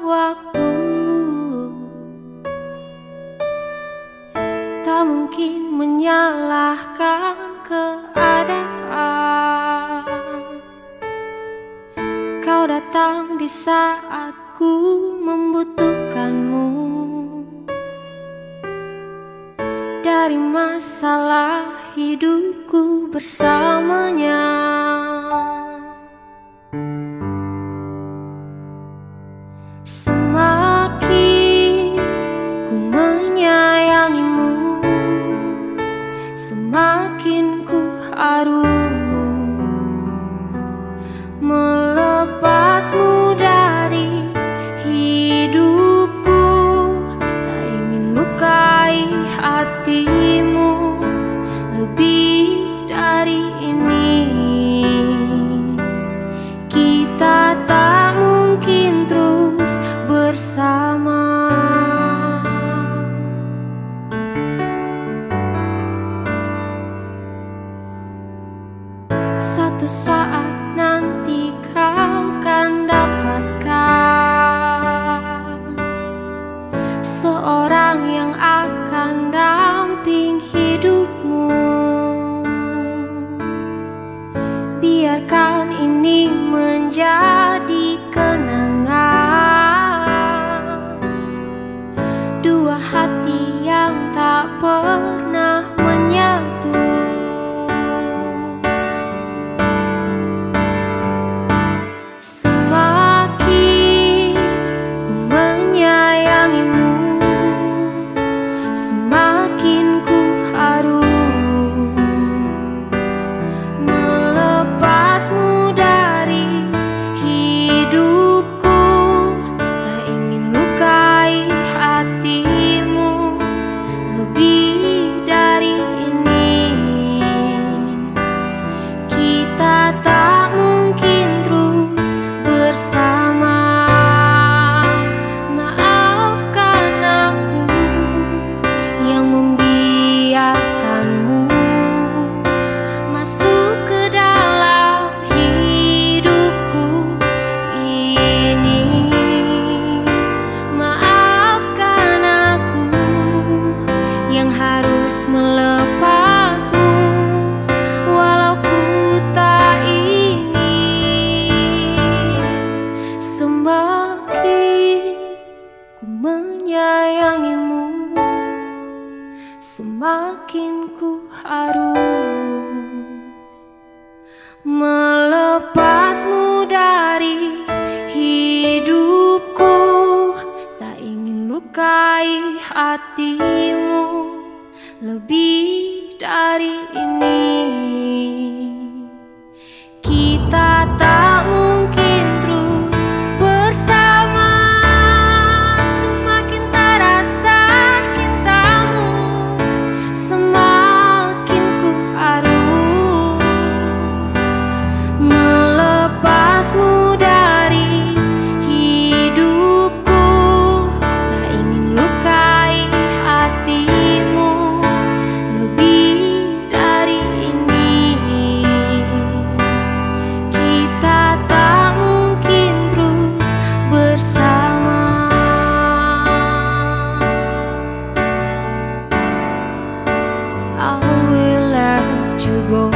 waktu. Tak mungkin menyalahkan keadaan. Kau datang di saat ku membutuhkanmu. Dari masalah hidupku bersamanya. makin ku harus Saat nanti kau akan dapatkan Seorang yang akan damping hidupmu. Biarkan ini menjadi kenangan. Dua hati yang tak pernah Semakin ku harus melepasmu dari hidupku. Tak ingin lukai hatimu lebih dari ini go.